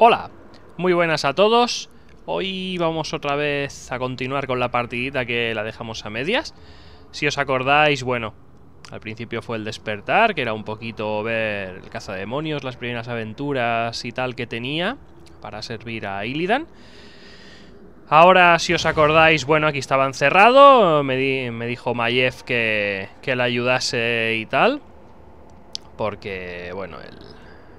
Hola, muy buenas a todos. Hoy vamos otra vez a continuar con la partidita que la dejamos a medias. Si os acordáis, bueno, al principio fue el despertar, que era un poquito ver el cazademonios, las primeras aventuras y tal que tenía para servir a Illidan. Ahora, si os acordáis, bueno, aquí estaba encerrado, me, me dijo Mayev que, que le ayudase y tal. Porque, bueno, el,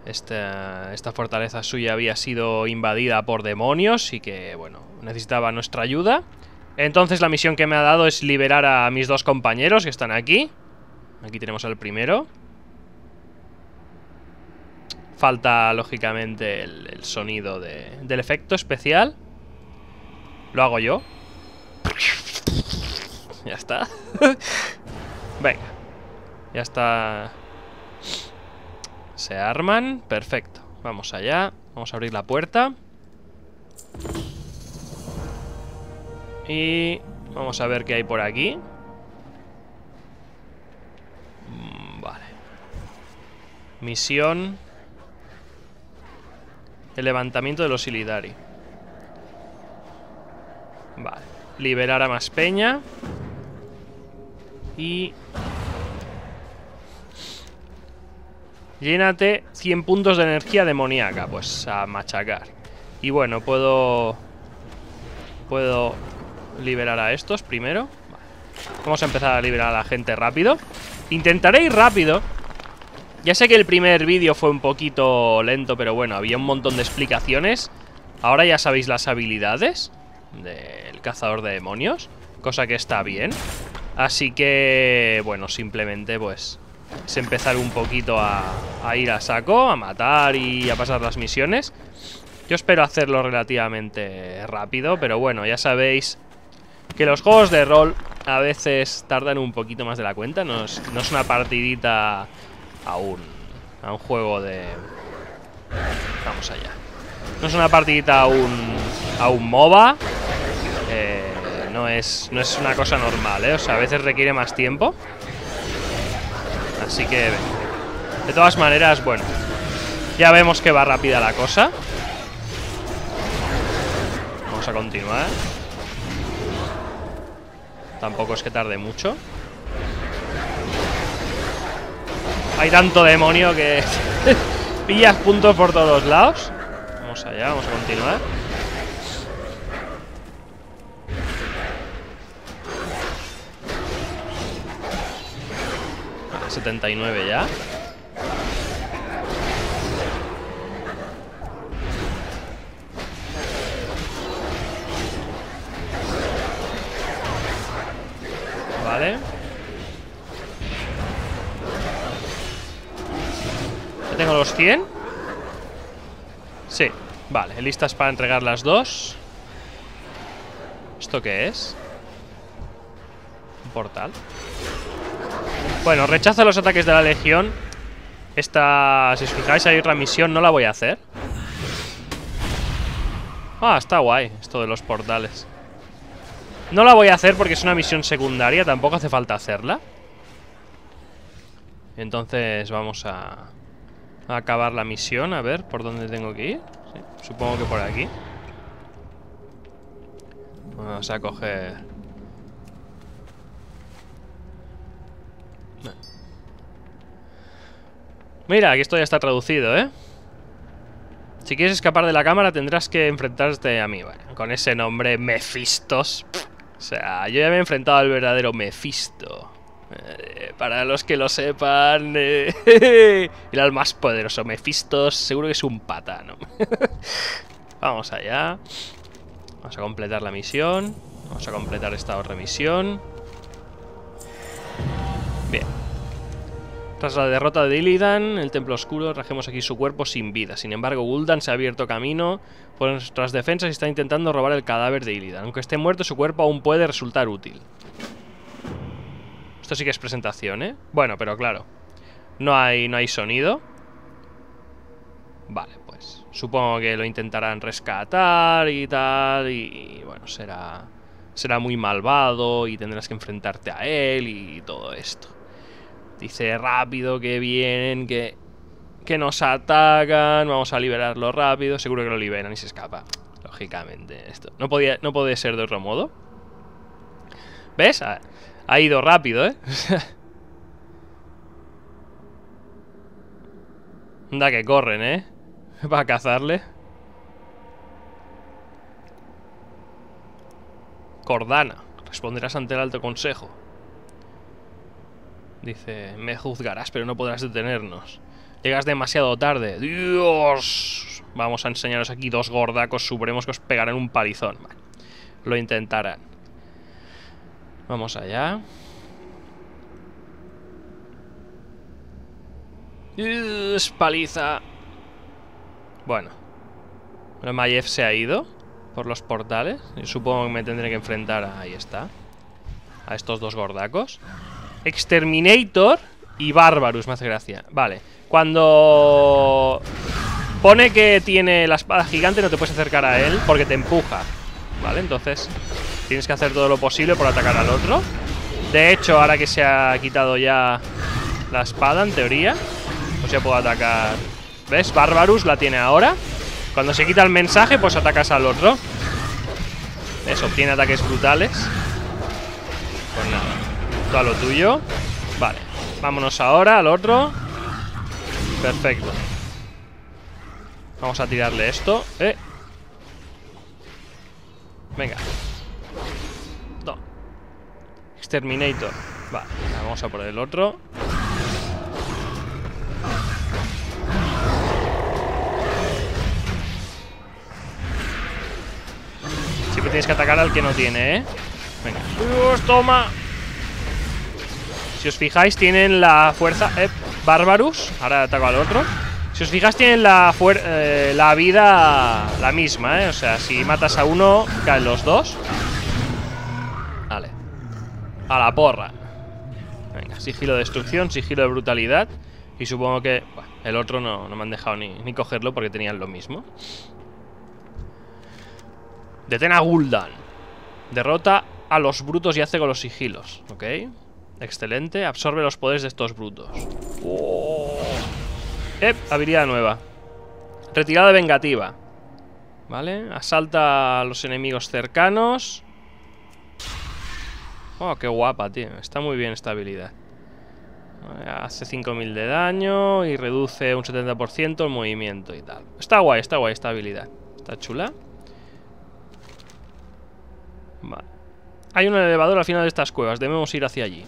esta, esta fortaleza suya había sido invadida por demonios y que, bueno, necesitaba nuestra ayuda. Entonces la misión que me ha dado es liberar a mis dos compañeros que están aquí. Aquí tenemos al primero. Falta, lógicamente, el, sonido del efecto especial. Lo hago yo. Ya está. Venga. Ya está se arman. Perfecto. Vamos allá. Vamos a abrir la puerta. Y vamos a ver qué hay por aquí. Mm, vale. Misión. El levantamiento de los Ilidari. Vale. Liberar a más peña. Y Llénate 100 puntos de energía demoníaca. Pues a machacar. Y bueno, puedo... Puedo liberar a estos primero. Vamos a empezar a liberar a la gente rápido. Intentaré ir rápido. Ya sé que el primer vídeo fue un poquito lento, pero bueno, había un montón de explicaciones. Ahora ya sabéis las habilidades del cazador de demonios. Cosa que está bien. Así que, bueno, simplemente pues es empezar un poquito a, ir a saco, a matar y a pasar las misiones. Yo espero hacerlo relativamente rápido, pero bueno, ya sabéis que los juegos de rol a veces tardan un poquito más de la cuenta. No es, una partidita a a un juego de... Vamos allá. No es una partidita a un, a un MOBA. Eh, no, es, no es una cosa normal, ¿eh? O sea, a veces requiere más tiempo. Así que... De todas maneras, bueno. Ya vemos que va rápida la cosa. Vamos a continuar. Tampoco es que tarde mucho. Hay tanto demonio que... pillas puntos por todos lados. Vamos allá, vamos a continuar. 79 ya. Vale. ¿Ya tengo los 100? Vale, listas para entregar las dos. ¿Esto qué es? Un portal. Bueno, rechaza los ataques de la legión. Esta, si os fijáis, hay otra misión No la voy a hacer. Ah, está guay Esto de los portales. No la voy a hacer porque es una misión secundaria Tampoco hace falta hacerla. Entonces vamos a acabar la misión A ver, ¿por dónde tengo que ir? Supongo que por aquí Vamos a coger Mira, aquí esto ya está traducido, ¿eh? Si quieres escapar de la cámara tendrás que enfrentarte a mí, bueno, con ese nombre Mephistos. O sea, yo ya me he enfrentado al verdadero Mephisto. Eh, para los que lo sepan, eh, el más poderoso, Mephistos, seguro que es un patano. Vamos allá. Vamos a completar la misión. Vamos a completar esta otra misión. Bien. Tras la derrota de Illidan, el Templo Oscuro, rajemos aquí su cuerpo sin vida. Sin embargo, Gul'dan se ha abierto camino por nuestras defensas y está intentando robar el cadáver de Illidan. Aunque esté muerto, su cuerpo aún puede resultar útil. Esto sí que es presentación, ¿eh? Bueno, pero claro. No hay, no hay sonido. Vale, pues supongo que lo intentarán rescatar y tal. Y bueno, será, será muy malvado y tendrás que enfrentarte a él y todo esto. Dice rápido que vienen, que, que nos atacan, vamos a liberarlo rápido. Seguro que lo liberan y se escapa. Lógicamente, esto. No, podía, no puede ser de otro modo. ¿Ves? Ha, ido rápido, ¿eh? Anda que corren, ¿eh? Para cazarle. Cordana. Responderás ante el alto consejo. Dice, me juzgarás, pero no podrás detenernos. Llegas demasiado tarde. ¡Dios! Vamos a enseñaros aquí dos gordacos supremos que os pegarán un palizón. lo intentarán. Vamos allá. ¡Dios! Paliza. Bueno. El Mayev se ha ido por los portales. Supongo que me tendré que enfrentar a... Ahí está. A estos dos gordacos. Exterminator y Barbarus, me hace gracia. Vale. Cuando pone que tiene la espada gigante, no te puedes acercar a él porque te empuja. Vale, entonces tienes que hacer todo lo posible por atacar al otro. De hecho, ahora que se ha quitado ya la espada, en teoría, pues ya puedo atacar. ¿Ves? Barbarus la tiene ahora. Cuando se quita el mensaje, pues atacas al otro. Eso, obtiene ataques brutales. Pues nada. Todo lo tuyo. Vale. Vámonos ahora al otro. Perfecto. Vamos a tirarle esto. Eh. Venga. Exterminator. Vale, vamos a por el otro. Siempre tienes que atacar al que no tiene, ¿eh? Venga. ¡Dios, toma! Si os fijáis, tienen la fuerza... Eh, Barbarus. Ahora ataco al otro. Si os fijáis, tienen la, eh, la vida la misma, ¿eh? O sea, si matas a uno, caen los dos. Vale. A la porra. Venga, sigilo de destrucción, sigilo de brutalidad. Y supongo que el otro no, no, me han dejado ni, ni cogerlo porque tenían lo mismo. Detén a Gul'dan. Derrota a los brutos y hace con los sigilos. Ok. Excelente. Absorbe los poderes de estos brutos. Oh. Eh, habilidad nueva. Retirada vengativa. Vale. Asalta a los enemigos cercanos. Oh, qué guapa, tío. Está muy bien esta habilidad. Hace 5000 de daño y reduce un 70% el movimiento y tal. Está guay, está guay esta habilidad. Está chula. Vale. Hay un elevador al final de estas cuevas. Debemos ir hacia allí.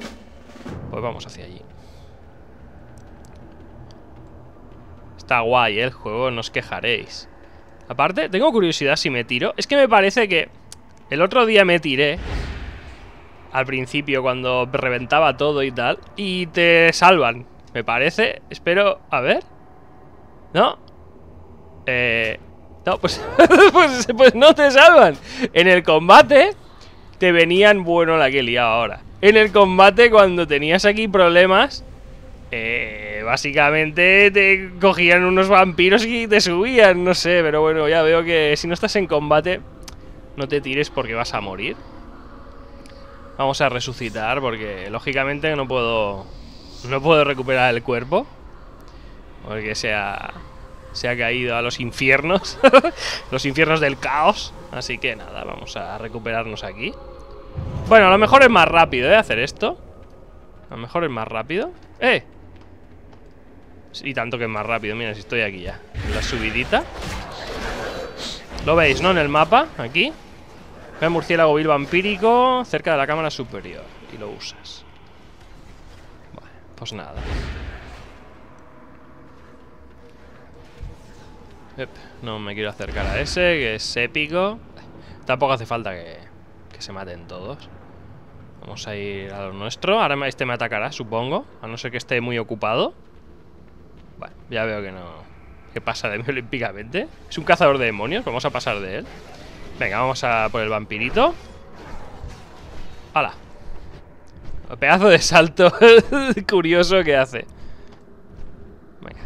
Pues vamos hacia allí. Está guay ¿eh? el juego, no os quejaréis. Aparte, tengo curiosidad si me tiro. Es que me parece que el otro día me tiré. Al principio, cuando reventaba todo y tal. Y te salvan. Me parece. Espero. A ver. ¿No? Eh. No, pues, pues, pues no te salvan. En el combate te venían, bueno, la que he liado ahora. En el combate, cuando tenías aquí problemas, eh, básicamente te cogían unos vampiros y te subían, no sé, pero bueno, ya veo que si no estás en combate, no te tires porque vas a morir. Vamos a resucitar porque lógicamente no puedo no puedo recuperar el cuerpo porque se ha, se ha caído a los infiernos, los infiernos del caos. Así que nada, vamos a recuperarnos aquí. Bueno, a lo mejor es más rápido, ¿eh? Hacer esto. A lo mejor es más rápido. ¡Eh! Y tanto que es más rápido. Mira, si estoy aquí ya. la subidita. Lo veis, ¿no? En el mapa, aquí. Ve murciélago vil vampírico cerca de la cámara superior. Y lo usas. Vale, pues nada. no me quiero acercar a ese, que es épico. Tampoco hace falta que, que se maten todos. Vamos a ir a lo nuestro. Ahora este me atacará, supongo. A no ser que esté muy ocupado. Bueno, ya veo que no... ¿Qué pasa de mí olímpicamente? Es un cazador de demonios. Vamos a pasar de él. Venga, vamos a por el vampirito. ¡Hala! Pedazo de salto curioso que hace. Venga.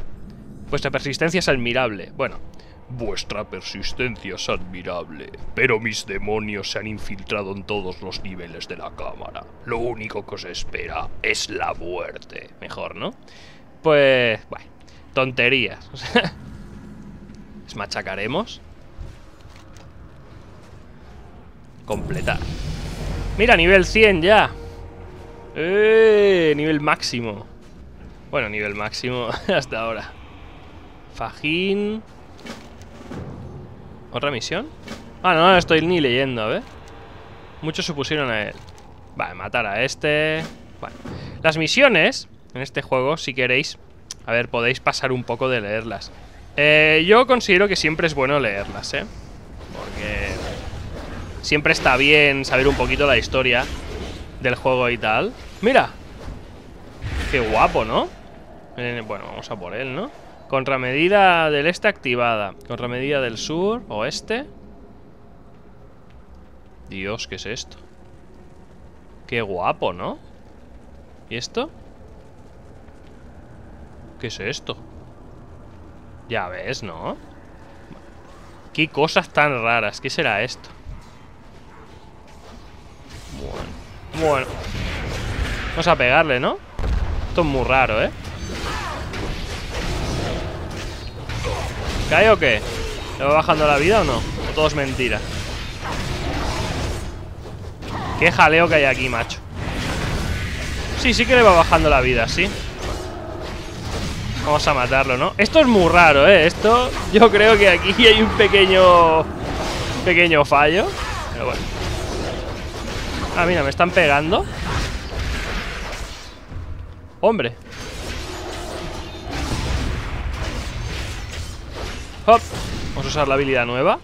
Vuestra persistencia es admirable. Bueno, Vuestra persistencia es admirable, pero mis demonios se han infiltrado en todos los niveles de la cámara. Lo único que os espera es la muerte. Mejor, ¿no? Pues, bueno, tonterías. ¿Les machacaremos? Completar. Mira, nivel 100 ya. ¡Eh! Nivel máximo. Bueno, nivel máximo hasta ahora. Fajín. ¿Otra misión? Ah, no, no estoy ni leyendo, a ver. Muchos se pusieron a él. Vale, matar a este. Bueno. Las misiones en este juego, si queréis, a ver, podéis pasar un poco de leerlas. Eh, yo considero que siempre es bueno leerlas, ¿eh? Porque siempre está bien saber un poquito la historia del juego y tal. ¡Mira! Qué guapo, ¿no? Eh, bueno, vamos a por él, ¿no? Contramedida del este activada. Contramedida del sur, oeste. Dios, ¿qué es esto? Qué guapo, ¿no? ¿Y esto? ¿Qué es esto? Ya ves, ¿no? Qué cosas tan raras. ¿Qué será esto? Bueno. Vamos a pegarle, ¿no? Esto es muy raro, ¿eh? ¿Cae o qué? ¿Le va bajando la vida o no? ¿O todo es mentira? Qué jaleo que hay aquí, macho Sí, sí que le va bajando la vida, sí Vamos a matarlo, ¿no? Esto es muy raro, ¿eh? Esto, yo creo que aquí hay un pequeño... Un pequeño fallo Pero bueno Ah, mira, me están pegando Hombre Hop. Vamos a usar la habilidad nueva.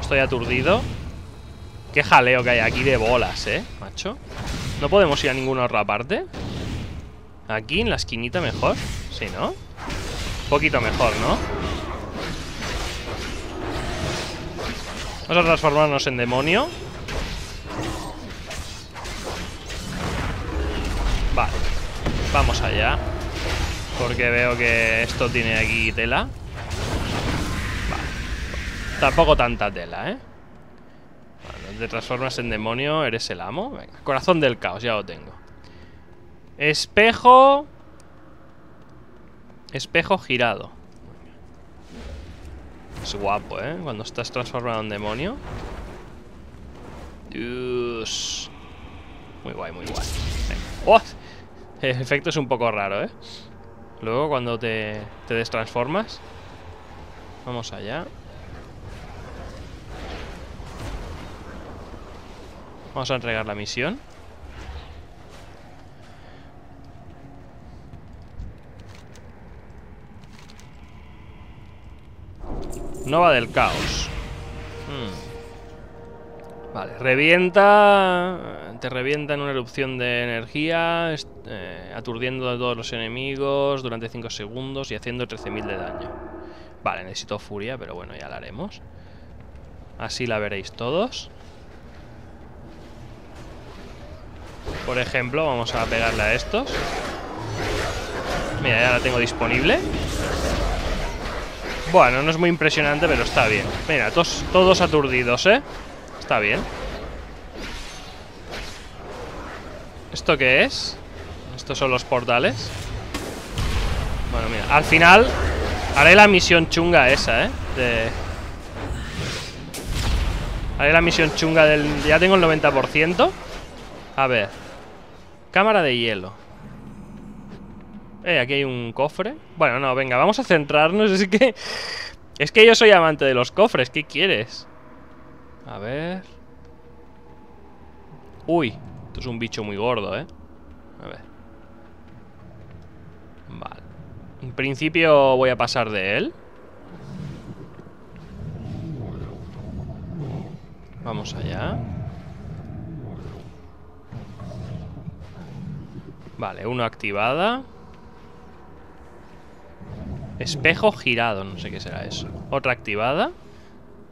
Estoy aturdido. Qué jaleo que hay aquí de bolas, ¿eh? Macho. ¿No podemos ir a ninguna otra parte? Aquí, en la esquinita mejor. Sí, ¿no? Un poquito mejor, ¿no? Vamos a transformarnos en demonio. Vale. Vamos allá. Porque veo que esto tiene aquí tela. Vale. Tampoco tanta tela, ¿eh? Te transformas en demonio, eres el amo. Venga, corazón del caos, ya lo tengo. Espejo. Espejo girado. Es guapo, ¿eh? Cuando estás transformado en demonio. Dios. Muy guay, muy guay. ¡Oh! El efecto es un poco raro, ¿eh? Luego cuando te, te destransformas Vamos allá Vamos a entregar la misión Nova del caos hmm. Vale, revienta te revienta en una erupción de energía, eh, aturdiendo a todos los enemigos durante 5 segundos y haciendo 13.000 de daño. Vale, necesito furia, pero bueno, ya la haremos. Así la veréis todos. Por ejemplo, vamos a pegarle a estos. Mira, ya la tengo disponible. Bueno, no es muy impresionante, pero está bien. Mira, todos, todos aturdidos, ¿eh? Está bien. ¿Esto qué es? Estos son los portales Bueno, mira, al final Haré la misión chunga esa, ¿eh? De... Haré la misión chunga del... Ya tengo el 90% A ver Cámara de hielo Eh, aquí hay un cofre Bueno, no, venga, vamos a centrarnos Es que... Es que yo soy amante de los cofres ¿Qué quieres? A ver... Uy esto es un bicho muy gordo, ¿eh? A ver. Vale. En principio voy a pasar de él. Vamos allá. Vale, uno activada. Espejo girado, no sé qué será eso. Otra activada.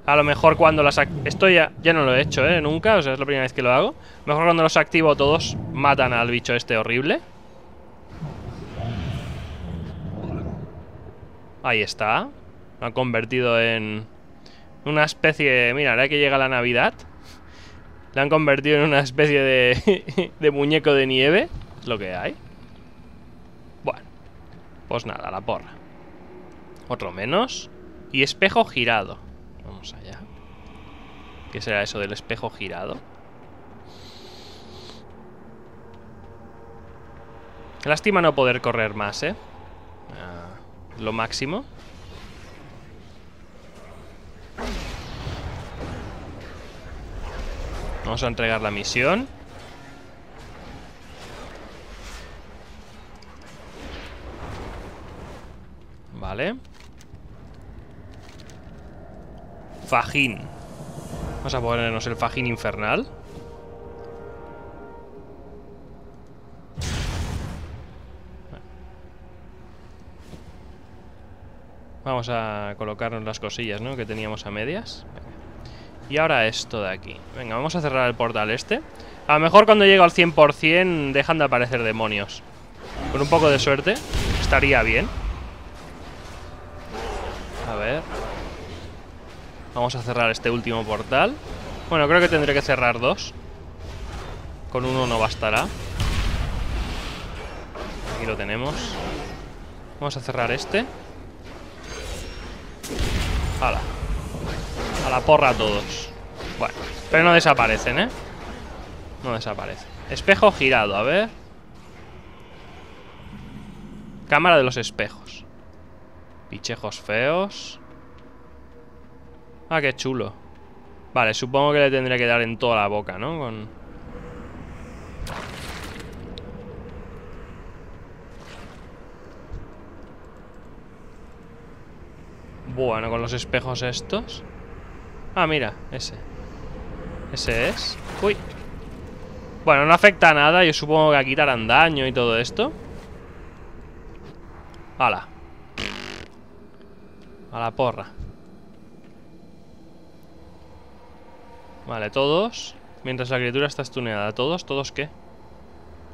A lo mejor cuando las... Esto ya, ya no lo he hecho, ¿eh? Nunca, o sea, es la primera vez que lo hago. Mejor cuando los activo todos matan al bicho este horrible. Ahí está. Lo han convertido en una especie de... Mira, ahora que llega la Navidad, le han convertido en una especie de, de muñeco de nieve. Es lo que hay. Bueno, pues nada, la porra. Otro menos. Y espejo girado. Vamos allá. ¿Qué será eso del espejo girado? Lástima no poder correr más, ¿eh? Ah, lo máximo. Vamos a entregar la misión. Vale. Fajín. Vamos a ponernos el fajín infernal. Vamos a colocarnos las cosillas, ¿no? Que teníamos a medias. Y ahora esto de aquí. Venga, vamos a cerrar el portal este. A lo mejor cuando llegue al 100% dejan de aparecer demonios. Con un poco de suerte estaría bien. A ver. Vamos a cerrar este último portal. Bueno, creo que tendré que cerrar dos. Con uno no bastará. Aquí lo tenemos. Vamos a cerrar este. ¡Hala! A la porra a todos. Bueno, pero no desaparecen, ¿eh? No desaparecen. Espejo girado, a ver. Cámara de los espejos. Pichejos feos. Ah, qué chulo. Vale, supongo que le tendría que dar en toda la boca, ¿no? Con... Bueno, con los espejos estos. Ah, mira, ese. Ese es. Uy. Bueno, no afecta a nada. Yo supongo que aquí daño y todo esto. ¡Hala! A la porra. Vale, todos. Mientras la criatura está estuneada. ¿Todos? ¿Todos qué?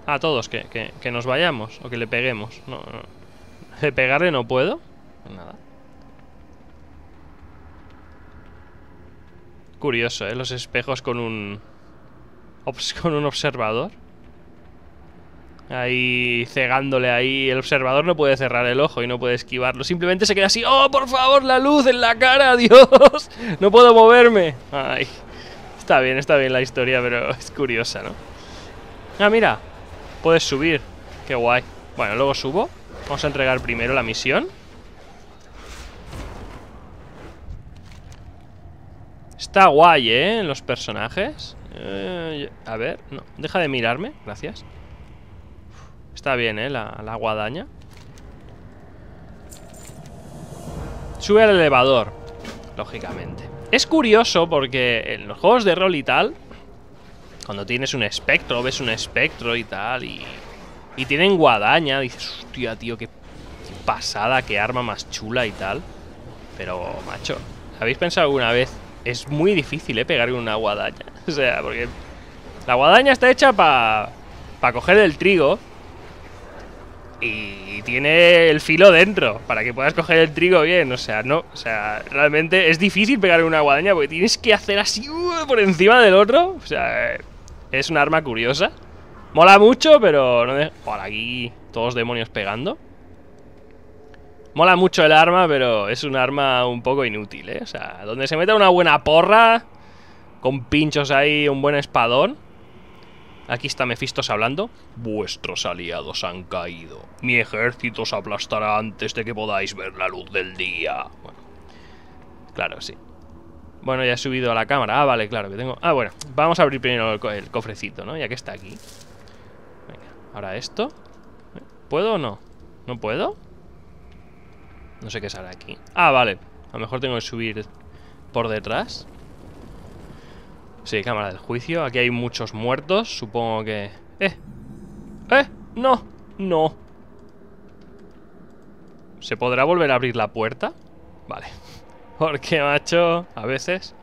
Ah, todos, que, que, que nos vayamos. O que le peguemos. No, no. De pegarle no puedo. Nada. Curioso, ¿eh? Los espejos con un... Con un observador. Ahí cegándole ahí. El observador no puede cerrar el ojo y no puede esquivarlo. Simplemente se queda así. ¡Oh, por favor, la luz en la cara! ¡Dios! No puedo moverme. Ay. Está bien, está bien la historia, pero es curiosa, ¿no? Ah, mira. Puedes subir. Qué guay. Bueno, luego subo. Vamos a entregar primero la misión. Está guay, ¿eh? Los personajes. Eh, a ver, no. Deja de mirarme, gracias. Está bien, ¿eh? La, la guadaña. Sube al elevador, lógicamente. Es curioso porque en los juegos de rol y tal, cuando tienes un espectro, ves un espectro y tal, y, y tienen guadaña, dices, hostia, tío, qué, pasada, qué arma más chula y tal. Pero, macho, ¿habéis pensado alguna vez es muy difícil, ¿eh? Pegar una guadaña. O sea, porque la guadaña está hecha para pa coger el trigo y tiene el filo dentro para que puedas coger el trigo bien. O sea, no, o sea, realmente es difícil pegar una guadaña porque tienes que hacer así uh, por encima del otro. O sea, es un arma curiosa. Mola mucho, pero no de... aquí todos demonios pegando. Mola mucho el arma, pero es un arma un poco inútil, ¿eh? O sea, donde se meta una buena porra, con pinchos ahí, un buen espadón. Aquí está Mephistos hablando. Vuestros aliados han caído. Mi ejército os aplastará antes de que podáis ver la luz del día. Bueno, claro, sí. Bueno, ya he subido a la cámara. Ah, vale, claro que tengo... Ah, bueno, vamos a abrir primero el, el cofrecito, ¿no? Ya que está aquí. Venga, ahora esto. ¿Puedo o no? ¿No puedo? No sé qué sale aquí. Ah, vale. A lo mejor tengo que subir por detrás. Sí, cámara del juicio. Aquí hay muchos muertos. Supongo que... ¡Eh! ¡Eh! ¡No! ¡No! ¿Se podrá volver a abrir la puerta? Vale. Porque, macho, a veces...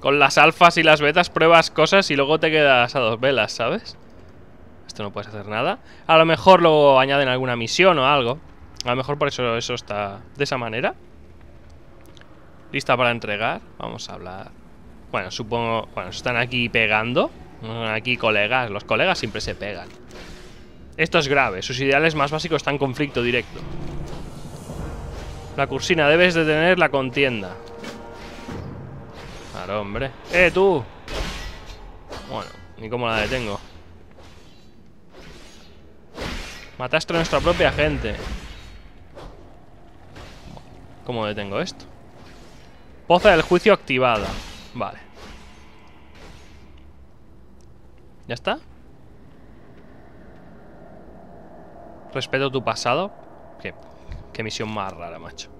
Con las alfas y las betas pruebas cosas y luego te quedas a dos velas, ¿sabes? Esto no puedes hacer nada. A lo mejor luego añaden alguna misión o algo. A lo mejor por eso eso está de esa manera. Lista para entregar. Vamos a hablar. Bueno, supongo... Bueno, están aquí pegando. Aquí colegas. Los colegas siempre se pegan. Esto es grave. Sus ideales más básicos están en conflicto directo. La cursina, debes detener la contienda. Claro, hombre. ¡Eh, tú! Bueno, ni cómo la detengo. Mataste a nuestra propia gente. ¿Cómo detengo esto? Poza del juicio activada. Vale. ¿Ya está? Respeto tu pasado. Qué, qué misión más rara, macho.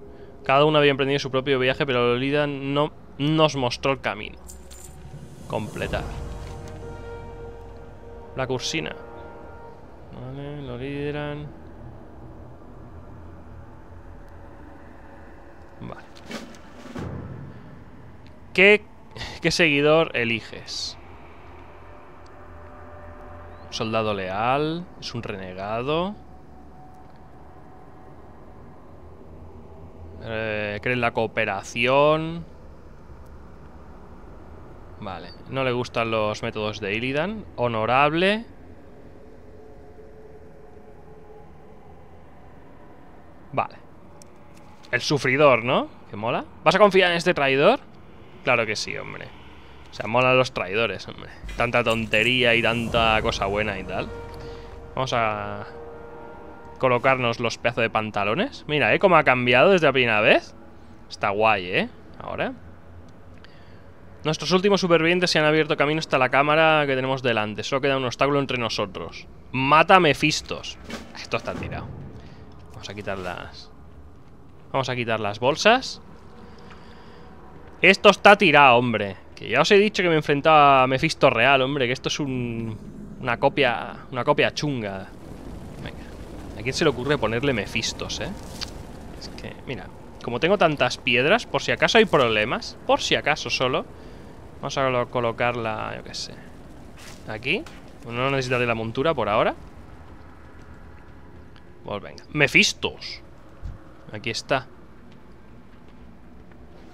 Cada uno había emprendido su propio viaje, pero Lolita no nos mostró el camino. Completar. La cursina. Vale, lo lideran. Vale. ¿Qué, ¿Qué seguidor eliges? Soldado leal. Es un renegado. Eh, cree en la cooperación. Vale. No le gustan los métodos de Illidan. Honorable. Vale. El sufridor, ¿no? Que mola. ¿Vas a confiar en este traidor? Claro que sí, hombre. O sea, mola los traidores, hombre. Tanta tontería y tanta cosa buena y tal. Vamos a colocarnos los pedazos de pantalones. Mira, ¿eh? Cómo ha cambiado desde la primera vez. Está guay, ¿eh? Ahora. Nuestros últimos supervivientes se han abierto camino hasta la cámara que tenemos delante. Solo queda un obstáculo entre nosotros. Mata Mefistos. Esto está tirado. Vamos a quitar las... Vamos a quitar las bolsas. Esto está tirado, hombre. Que ya os he dicho que me enfrentaba a Mephisto real, hombre. Que esto es un... Una copia... Una copia chunga. ¿A quién se le ocurre ponerle Mefistos, eh? Es que, mira, como tengo tantas piedras, por si acaso hay problemas, por si acaso solo, vamos a colocarla, yo qué sé, aquí. No necesita de la montura por ahora. Pues venga. Mefistos. Aquí está.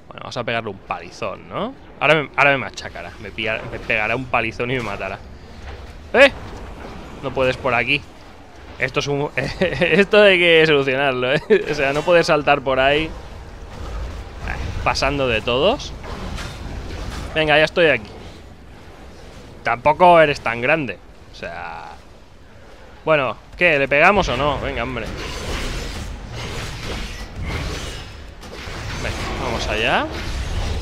Bueno, vamos a pegarle un palizón, ¿no? Ahora me, ahora me machacará. Me, me pegará un palizón y me matará. ¡Eh! No puedes por aquí. Esto es un... Esto hay que solucionarlo, ¿eh? O sea, no puedes saltar por ahí Pasando de todos Venga, ya estoy aquí Tampoco eres tan grande O sea... Bueno, ¿qué? ¿Le pegamos o no? Venga, hombre vamos allá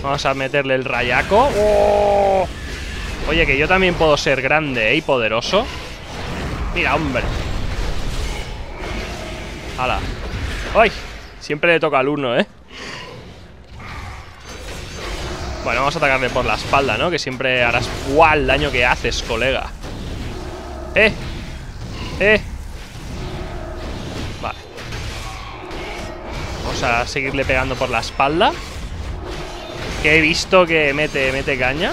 Vamos a meterle el rayaco ¡Oh! Oye, que yo también puedo ser grande ¿eh? y poderoso Mira, hombre ¡Hala! ¡Ay! Siempre le toca al uno, ¿eh? Bueno, vamos a atacarle por la espalda, ¿no? Que siempre harás ¡Guau! el daño que haces, colega ¡Eh! ¡Eh! A seguirle pegando por la espalda. Que he visto que mete, mete caña.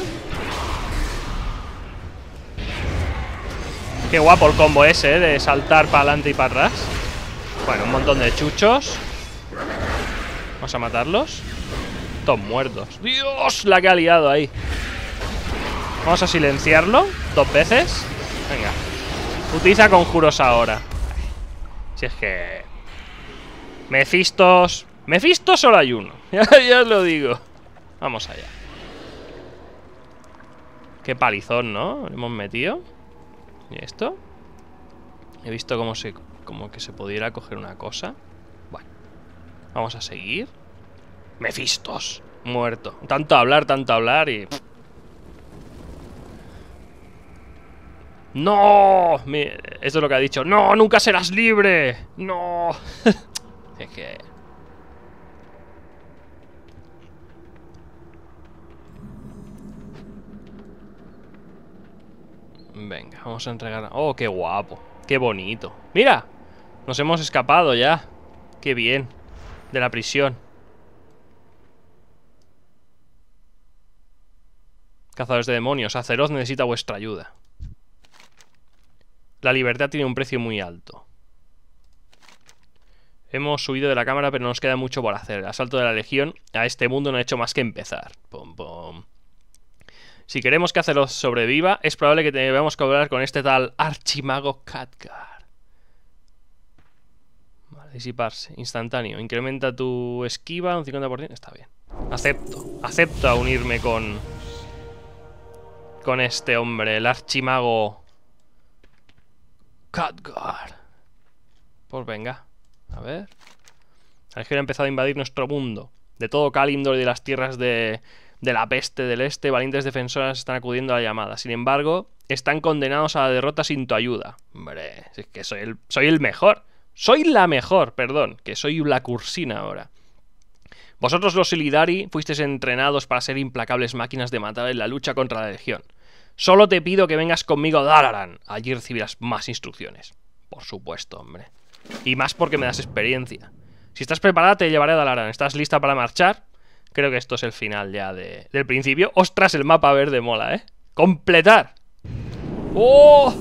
Qué guapo el combo ese, ¿eh? De saltar para adelante y para atrás. Bueno, un montón de chuchos. Vamos a matarlos. Todos muertos. ¡Dios! La que ha liado ahí. Vamos a silenciarlo Dos veces. Venga. Utiliza conjuros ahora. Si es que... Mefistos... Mefistos solo hay uno Ya, os lo digo Vamos allá Qué palizón, ¿no? Hemos metido ¿Y esto? He visto cómo se como que se pudiera coger una cosa. Bueno, vamos a seguir. Mefistos, muerto. Tanto hablar, tanto hablar y... ¡No! Esto es lo que ha dicho. ¡No! ¡Nunca serás libre! ¡No! es que... Venga, vamos a entregar... ¡Oh, qué guapo! ¡Qué bonito! ¡Mira! Nos hemos escapado ya. Qué bien. De la prisión. Cazadores de demonios. Azeroth necesita vuestra ayuda. La libertad tiene un precio muy alto. Hemos subido de la cámara, pero nos queda mucho por hacer. El asalto de la Legión a este mundo no ha hecho más que empezar. Si queremos que Azeroth sobreviva, es probable que debamos hablar con este tal Archimago Khadgar. Vale, disiparse. Instantáneo. Incrementa tu esquiva un 50%. Está bien. Acepto. Acepto a unirme con... Con este hombre, el Archimago... Khadgar. Pues venga. A ver. La Legión ha empezado a invadir nuestro mundo. De todo Kalimdor y de las tierras de, de la peste del este, valientes defensoras están acudiendo a la llamada. Sin embargo, están condenados a la derrota sin tu ayuda. Hombre, es que soy el, soy el mejor. Soy la mejor, perdón, que soy la cursina ahora. Vosotros los Silidari fuisteis entrenados para ser implacables máquinas de matar en la lucha contra la Legión. Solo te pido que vengas conmigo a Dalaran. Allí recibirás más instrucciones. Por supuesto, hombre. Y más porque me das experiencia. Si estás preparada, te llevaré a Dalaran. ¿Estás lista para marchar? Creo que esto es el final ya del principio. ¡Ostras, el mapa verde mola, eh! ¡Completar! ¡Oh!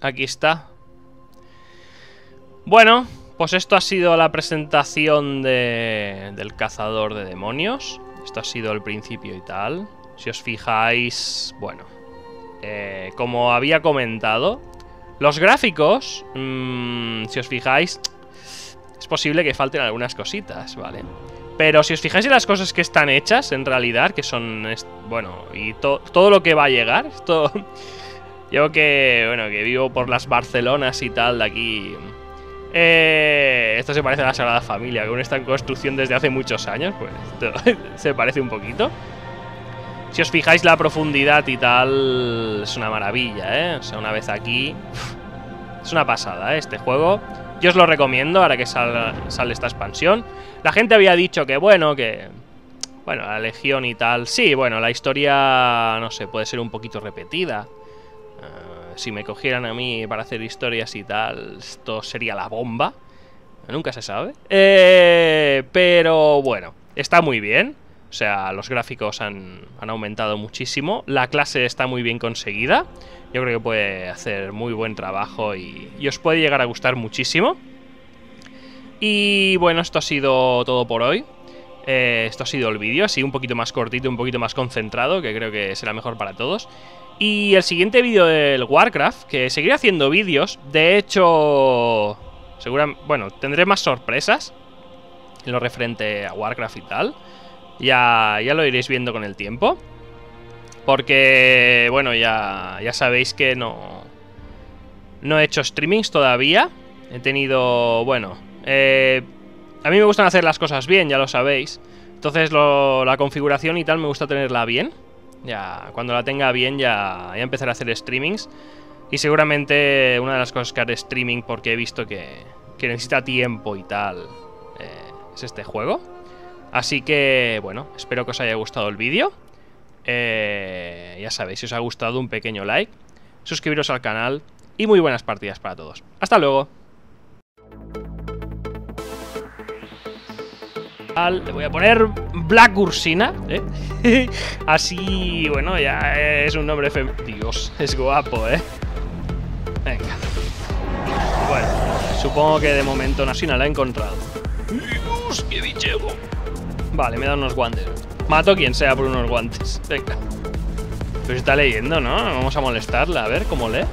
Aquí está. Bueno, pues esto ha sido la presentación de, del cazador de demonios. Esto ha sido el principio y tal. Si os fijáis, bueno, eh, como había comentado, los gráficos, mmm, si os fijáis, es posible que falten algunas cositas, ¿vale? Pero si os fijáis en las cosas que están hechas, en realidad, que son, bueno, y todo lo que va a llegar, esto... Yo que, bueno, que vivo por las Barcelonas y tal de aquí... Eh, esto se parece a la Sagrada Familia, que aún está en construcción desde hace muchos años, pues se parece un poquito. Si os fijáis la profundidad y tal, es una maravilla, ¿eh? O sea, una vez aquí... Es una pasada, ¿eh? Este juego. Yo os lo recomiendo ahora que sale, esta expansión. La gente había dicho que, bueno, que... Bueno, la Legión y tal... Sí, bueno, la historia, no sé, puede ser un poquito repetida. Eh, si me cogieran a mí para hacer historias y tal, esto sería la bomba. Nunca se sabe. Eh, pero bueno, está muy bien. O sea, los gráficos han, aumentado muchísimo. La clase está muy bien conseguida. Yo creo que puede hacer muy buen trabajo y, os puede llegar a gustar muchísimo. Y bueno, esto ha sido todo por hoy. Eh, esto ha sido el vídeo, así un poquito más cortito, un poquito más concentrado, que creo que será mejor para todos. Y el siguiente vídeo del Warcraft, que seguiré haciendo vídeos, de hecho, seguramente, bueno, tendré más sorpresas en lo referente a Warcraft y tal. Ya, ya lo iréis viendo con el tiempo. Porque, bueno, ya, ya sabéis que no... No he hecho streamings todavía. He tenido, bueno... Eh, a mí me gustan hacer las cosas bien, ya lo sabéis. Entonces la configuración y tal me gusta tenerla bien. Ya, cuando la tenga bien ya, ya empezaré a hacer streamings. Y seguramente una de las cosas que haré streaming porque he visto que, que necesita tiempo y tal eh, es este juego. Así que, bueno, espero que os haya gustado el vídeo. Eh, ya sabéis, si os ha gustado, un pequeño like, suscribiros al canal y muy buenas partidas para todos. ¡Hasta luego! Le voy a poner Black Ursina, ¿eh? Así, bueno, ya es un nombre fem... Dios, es guapo, ¿eh? Venga. Bueno, supongo que de momento Nasina la he encontrado. ¡Dios, qué bichego! Vale, me da unos guantes. Mato quien sea por unos guantes. Venga. Pero está leyendo, ¿no? Vamos a molestarla. A ver cómo lee.